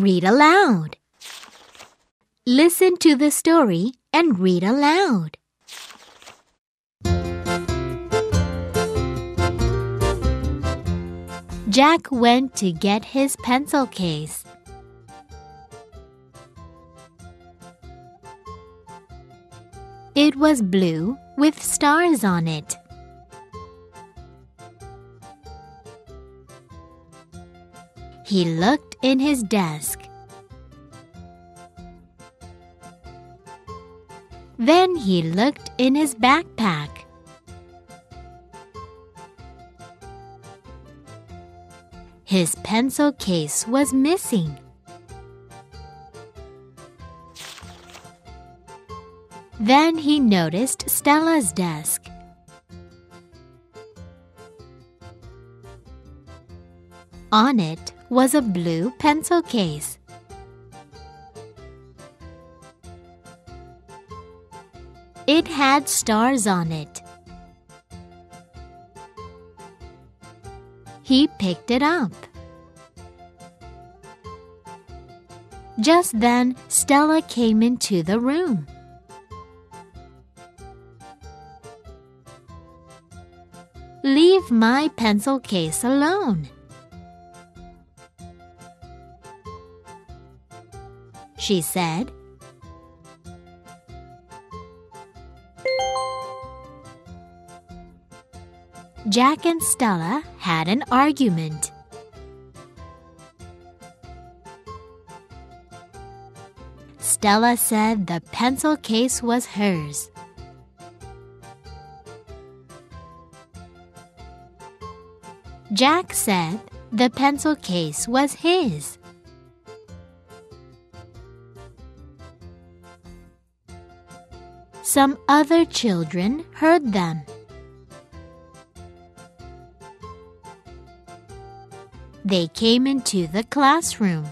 read aloud. Listen to the story and read aloud. Jack went to get his pencil case. It was blue with stars on it. He looked in his desk. Then he looked in his backpack. His pencil case was missing. Then he noticed Stella's desk. On it was a blue pencil case. It had stars on it. He picked it up. Just then, Stella came into the room. Leave my pencil case alone. She said. Jack and Stella had an argument. Stella said the pencil case was hers. Jack said the pencil case was his. Some other children heard them. They came into the classroom.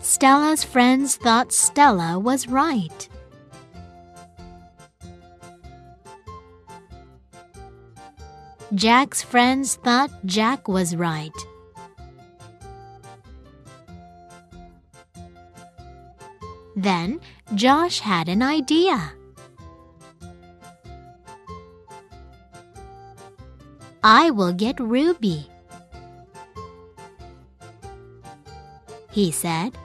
Stella's friends thought Stella was right. Jack's friends thought Jack was right. Then Josh had an idea. I will get Ruby. He said.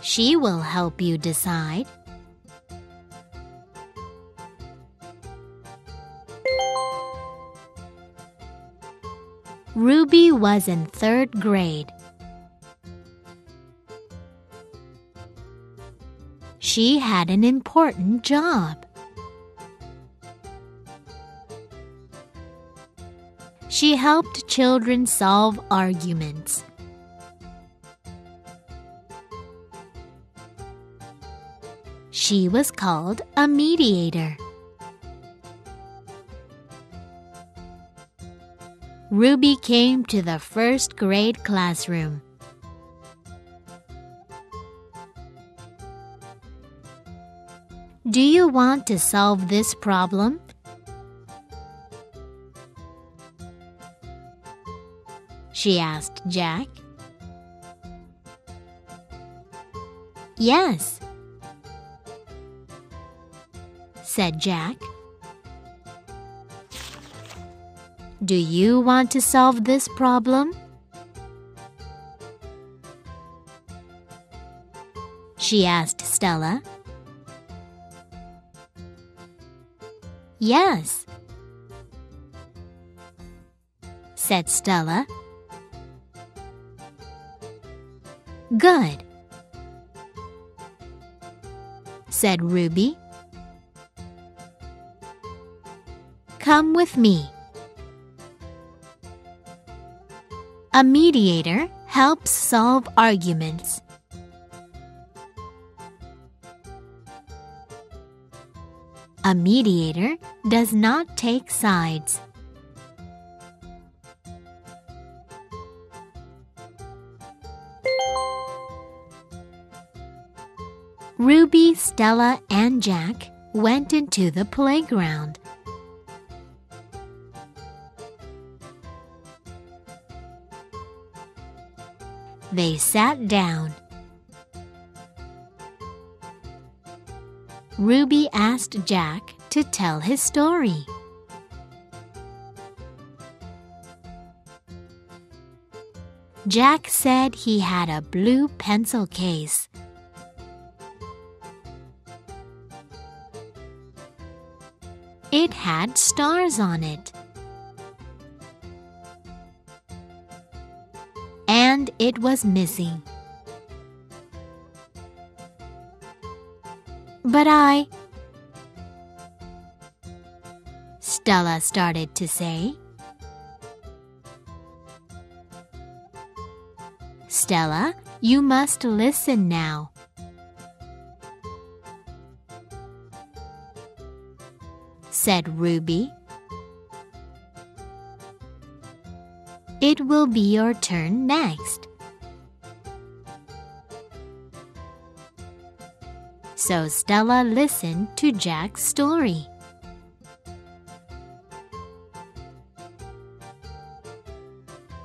She will help you decide. Ruby was in third grade. She had an important job. She helped children solve arguments. She was called a mediator. Ruby came to the first grade classroom. Do you want to solve this problem? She asked Jack. Yes, said Jack. Do you want to solve this problem? She asked Stella. Yes, said Stella. Good, said Ruby. Come with me. A mediator helps solve arguments. A mediator does not take sides. Ruby, Stella, and Jack went into the playground. They sat down. Ruby asked Jack to tell his story. Jack said he had a blue pencil case. It had stars on it. And it was missing. But I. Stella started to say. Stella, you must listen now. said Ruby. It will be your turn next. So Stella listened to Jack's story.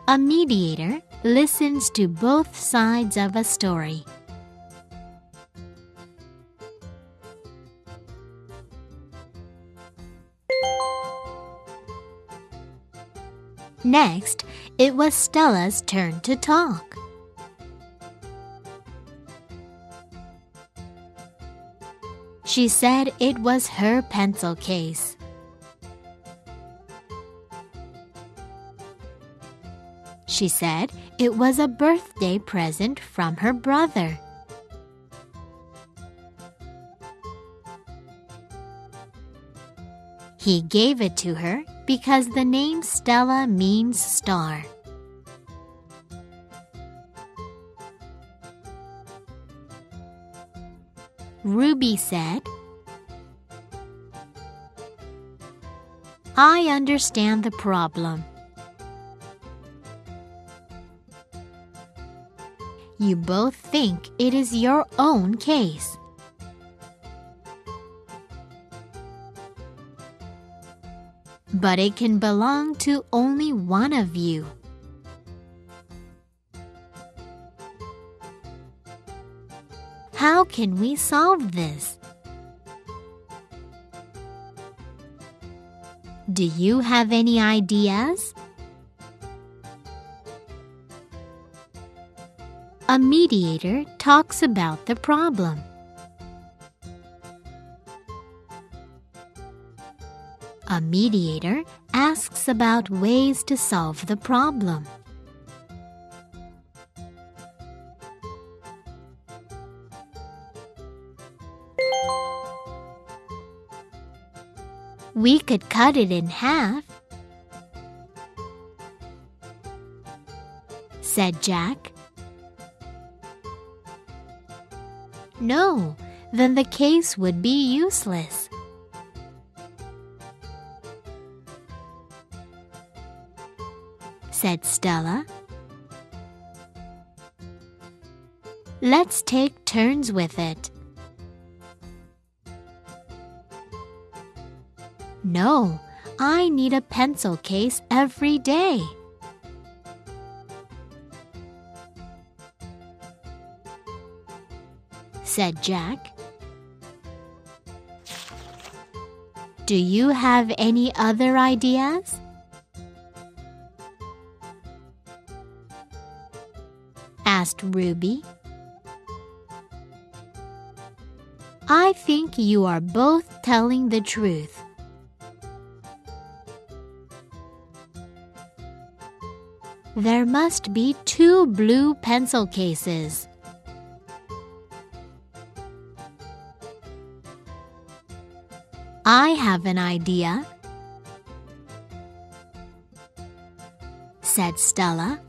A mediator listens to both sides of a story. Next, it was Stella's turn to talk. She said it was her pencil case. She said it was a birthday present from her brother. He gave it to her because the name Stella means star. Ruby said, I understand the problem. You both think it is your own case. But it can belong to only one of you. How can we solve this? Do you have any ideas? A mediator talks about the problem. A mediator asks about ways to solve the problem. We could cut it in half, said Jack. No, then the case would be useless. said Stella. Let's take turns with it. No, I need a pencil case every day. said Jack. Do you have any other ideas? asked Ruby. I think you are both telling the truth. There must be two blue pencil cases. I have an idea, said Stella.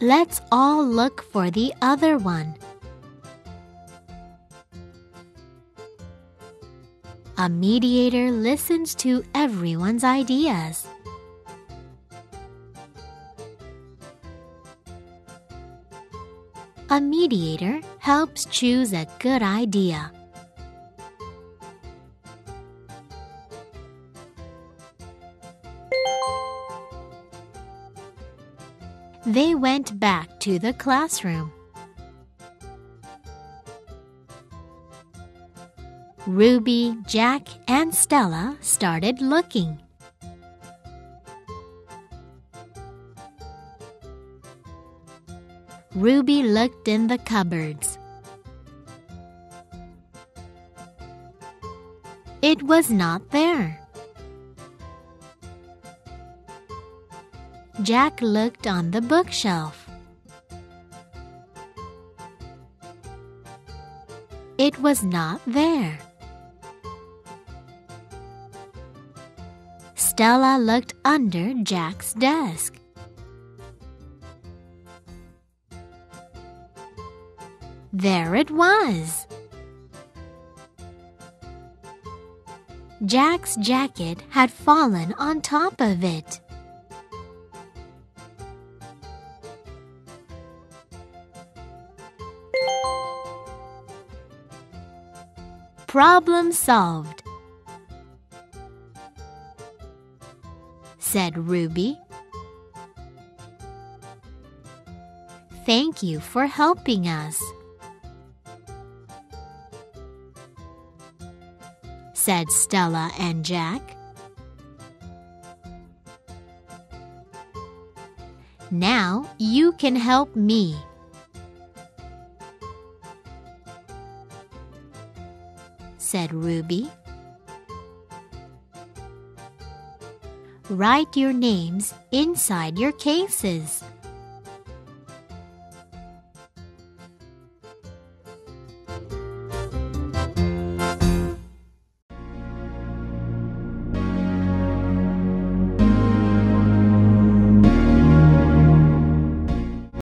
Let's all look for the other one. A mediator listens to everyone's ideas. A mediator helps choose a good idea. They went back to the classroom. Ruby, Jack, and Stella started looking. Ruby looked in the cupboards. It was not there. Jack looked on the bookshelf. It was not there. Stella looked under Jack's desk. There it was. Jack's jacket had fallen on top of it. Problem solved, said Ruby. Thank you for helping us, said Stella and Jack. Now you can help me. said Ruby. Write your names inside your cases.